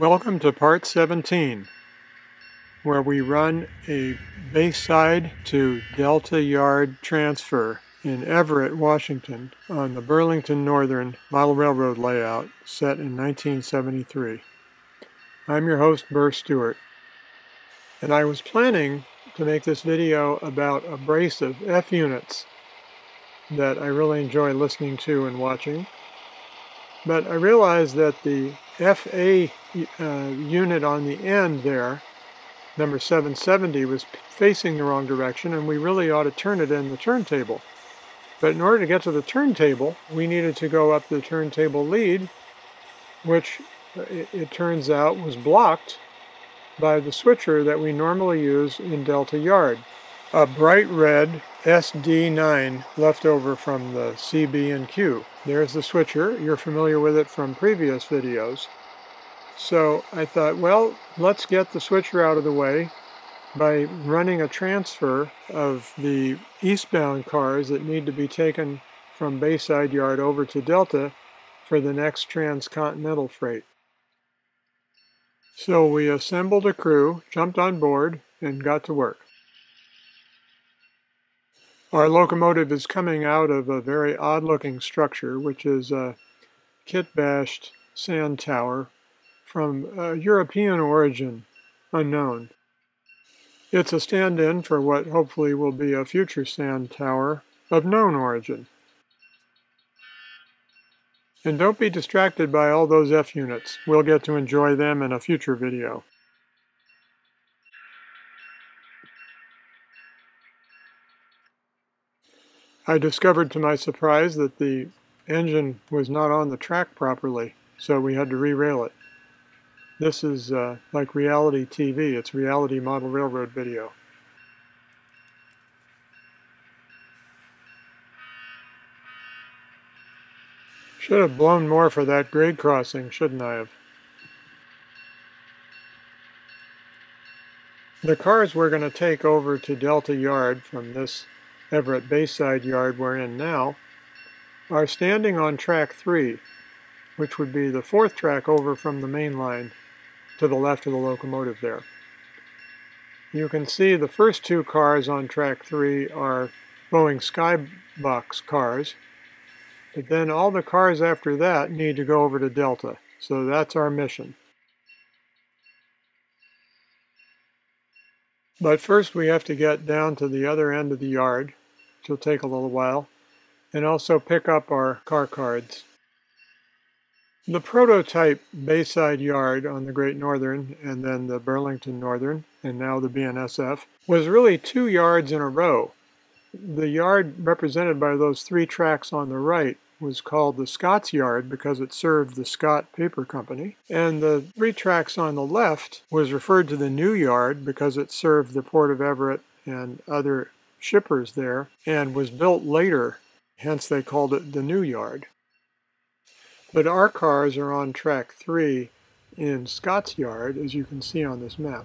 Welcome to part 17, where we run a Bayside to Delta Yard transfer in Everett, Washington on the Burrlington Northern Model Railroad layout set in 1973. I'm your host, Burr Stewart, and I was planning to make this video about abrasive F units that I really enjoy listening to and watching. But I realized that the FA uh, unit on the end there, number 770, was facing the wrong direction and we really ought to turn it in the turntable. But in order to get to the turntable, we needed to go up the turntable lead, which uh, it, it turns out was blocked by the switcher that we normally use in Delta Yard. A bright red SD9 left over from the CB and Q. There's the switcher. You're familiar with it from previous videos. So I thought, well, let's get the switcher out of the way by running a transfer of the eastbound cars that need to be taken from Bayside Yard over to Delta for the next transcontinental freight. So we assembled a crew, jumped on board, and got to work. Our locomotive is coming out of a very odd-looking structure, which is a kit-bashed sand tower from European origin, unknown. It's a stand-in for what hopefully will be a future sand tower of known origin. And don't be distracted by all those F units. We'll get to enjoy them in a future video. I discovered to my surprise that the engine was not on the track properly, so we had to re-rail it. This is uh, like reality TV, it's reality model railroad video. Should have blown more for that grade crossing, shouldn't I have? The cars we're going to take over to Delta Yard from this Everett Bayside Yard we're in now, are standing on track 3, which would be the fourth track over from the main line to the left of the locomotive there. You can see the first two cars on track 3 are Boeing Skybox cars, but then all the cars after that need to go over to Delta, so that's our mission. But first we have to get down to the other end of the yard, which will take a little while, and also pick up our car cards. The prototype Bayside Yard on the Great Northern and then the Burlington Northern and now the BNSF was really two yards in a row. The yard represented by those three tracks on the right was called the Scott's Yard because it served the Scott Paper Company. And the three tracks on the left was referred to the New Yard because it served the Port of Everett and other shippers there and was built later, hence they called it the New Yard. But our cars are on track 3 in Scott's Yard, as you can see on this map.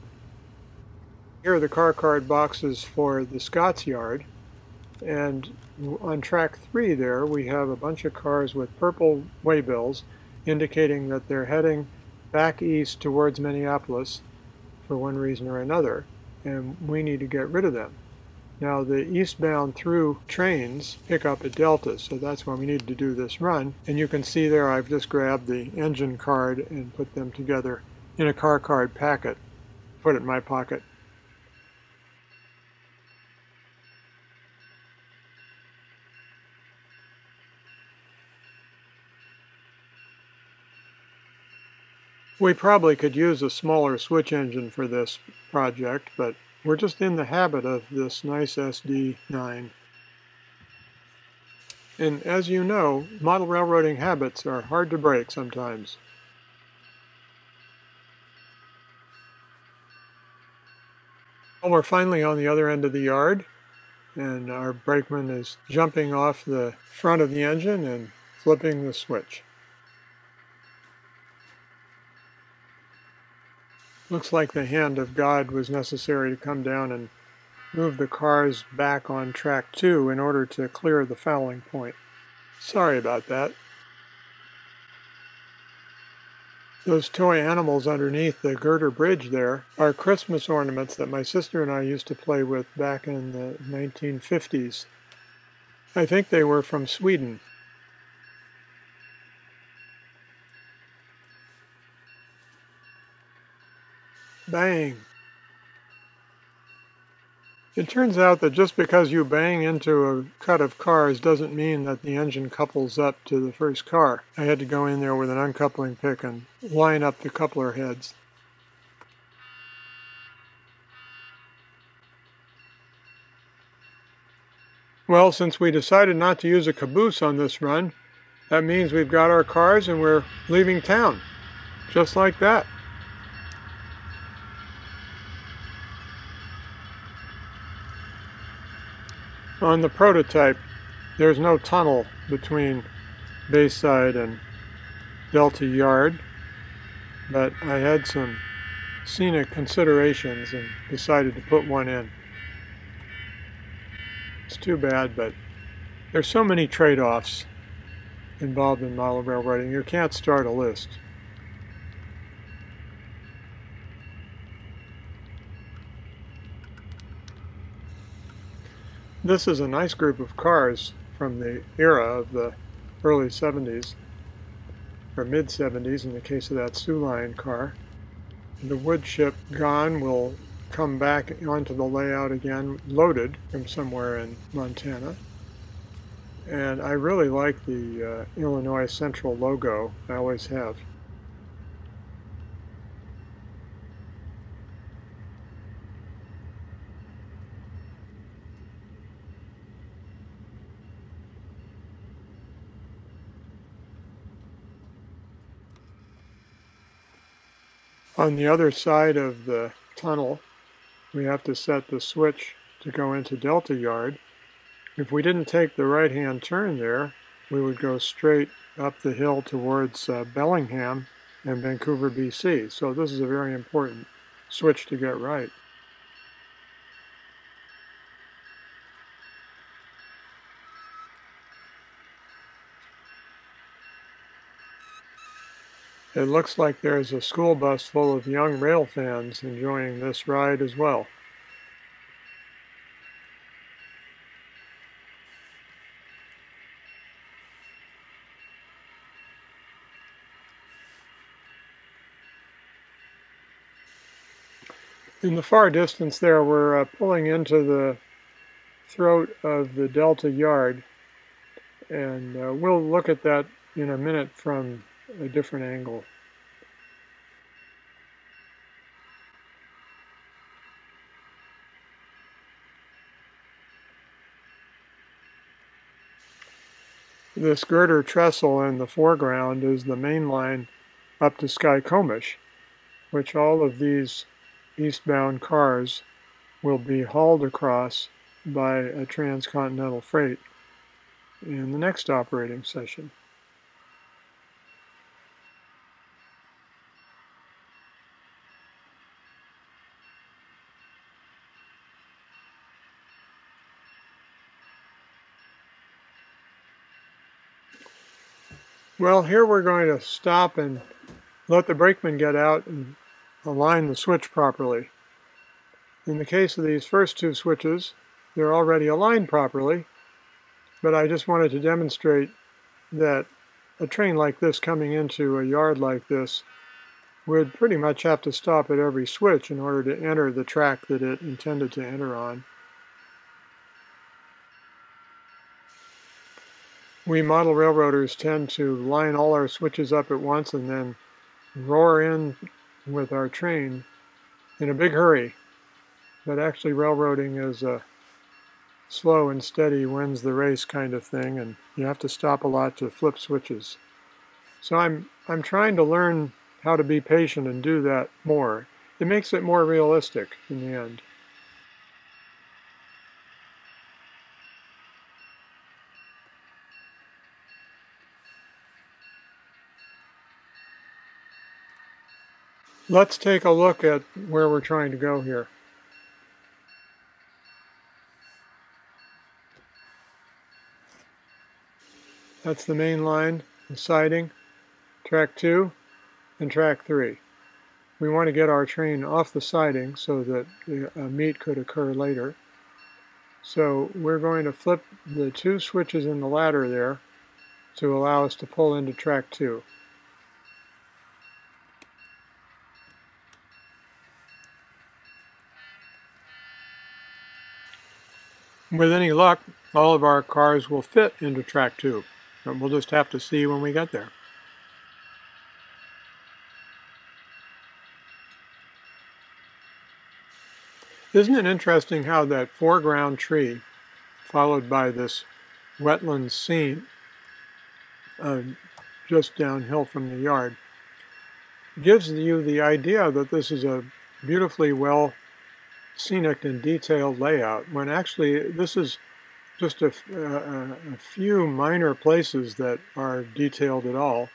Here are the car card boxes for the Scott's Yard, and on track 3 there we have a bunch of cars with purple waybills indicating that they're heading back east towards Minneapolis for one reason or another, and we need to get rid of them. Now the eastbound through trains pick up at Delta, so that's why we need to do this run. And you can see there I've just grabbed the engine card and put them together in a car card packet. Put it in my pocket. We probably could use a smaller switch engine for this project, but we're just in the habit of this nice SD9. And as you know, model railroading habits are hard to break sometimes. Well, we're finally on the other end of the yard, and our brakeman is jumping off the front of the engine and flipping the switch. Looks like the hand of God was necessary to come down and move the cars back on track 2 in order to clear the fouling point. Sorry about that. Those toy animals underneath the girder bridge there are Christmas ornaments that my sister and I used to play with back in the 1950s. I think they were from Sweden. Bang! It turns out that just because you bang into a cut of cars doesn't mean that the engine couples up to the first car. I had to go in there with an uncoupling pick and line up the coupler heads. Well, since we decided not to use a caboose on this run, that means we've got our cars and we're leaving town. Just like that. On the prototype, there's no tunnel between Bayside and Delta Yard, but I had some scenic considerations and decided to put one in. It's too bad, but there's so many trade-offs involved in model railroading, you can't start a list. This is a nice group of cars from the era of the early 70s, or mid 70s in the case of that Soo Line car. The wood chip gon will come back onto the layout again, loaded from somewhere in Montana. And I really like the uh, Illinois Central logo, I always have. On the other side of the tunnel, we have to set the switch to go into Delta Yard. If we didn't take the right-hand turn there, we would go straight up the hill towards uh, Bellingham and Vancouver, BC. So this is a very important switch to get right. It looks like there's a school bus full of young rail fans enjoying this ride as well. In the far distance there, we're uh, pulling into the throat of the Delta Yard, and uh, we'll look at that in a minute from a different angle. This girder trestle in the foreground is the main line up to Skykomish, which all of these eastbound cars will be hauled across by a transcontinental freight in the next operating session. Well, here we're going to stop and let the brakeman get out and align the switch properly. In the case of these first two switches, they're already aligned properly, but I just wanted to demonstrate that a train like this coming into a yard like this would pretty much have to stop at every switch in order to enter the track that it intended to enter on. We model railroaders tend to line all our switches up at once and then roar in with our train in a big hurry. But actually railroading is a slow and steady wins the race kind of thing and you have to stop a lot to flip switches. So I'm, I'm trying to learn how to be patient and do that more. It makes it more realistic in the end. Let's take a look at where we're trying to go here. That's the main line, the siding, track 2. and track 3. We want to get our train off the siding so that a meet could occur later. So we're going to flip the two switches in the ladder there to allow us to pull into track 2. With any luck, all of our cars will fit into track 2, but we'll just have to see when we get there. Isn't it interesting how that foreground tree, followed by this wetland scene uh, just downhill from the yard, gives you the idea that this is a beautifully well scenic and detailed layout, when actually this is just a, a, a few minor places that are detailed at all.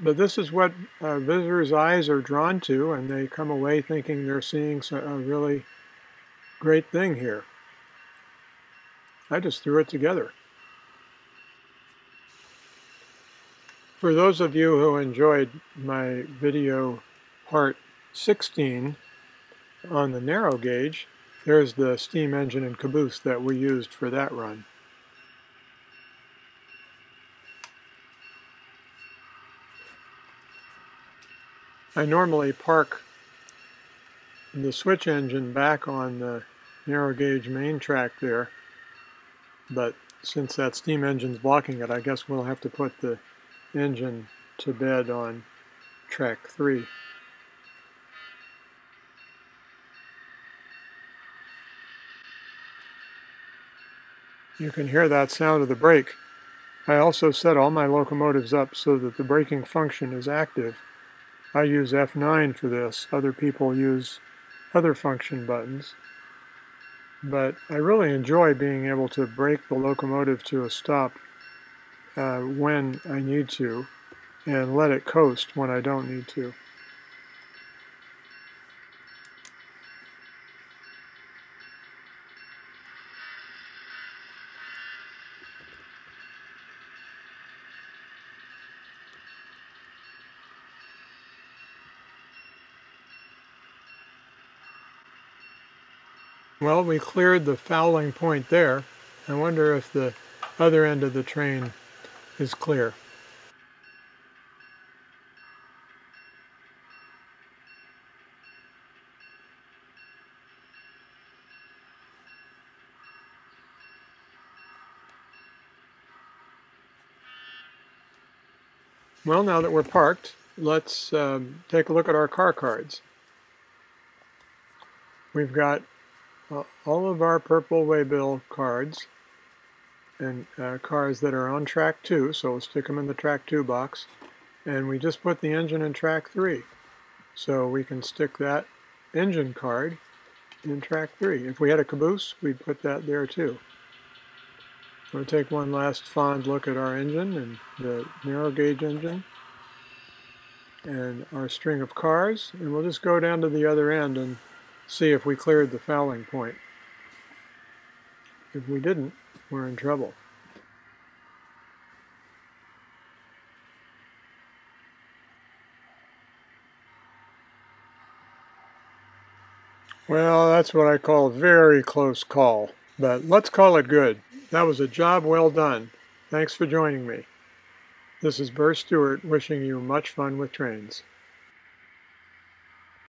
But this is what uh, visitors' eyes are drawn to, and they come away thinking they're seeing a really great thing here. I just threw it together. For those of you who enjoyed my video part 16 on the narrow gauge, there's the steam engine and caboose that we used for that run. I normally park the switch engine back on the narrow gauge main track there, but since that steam engine's blocking it, I guess we'll have to put the engine to bed on track 3. You can hear that sound of the brake. I also set all my locomotives up so that the braking function is active. I use F9 for this. Other people use other function buttons. But I really enjoy being able to brake the locomotive to a stop uh, when I need to and let it coast when I don't need to. Well, we cleared the fouling point there. I wonder if the other end of the train is clear. Well, now that we're parked, let's um, take a look at our car cards. We've got uh, all of our purple waybill cards and uh, cars that are on track 2, so we'll stick them in the track 2 box, and we just put the engine in track 3. So we can stick that engine card in track 3. If we had a caboose, we'd put that there too. We'll take one last fond look at our engine and the narrow gauge engine and our string of cars, and we'll just go down to the other end and see if we cleared the fouling point. If we didn't, we're in trouble. Well, that's what I call a very close call, but let's call it good. That was a job well done. Thanks for joining me. This is Burr Stewart wishing you much fun with trains.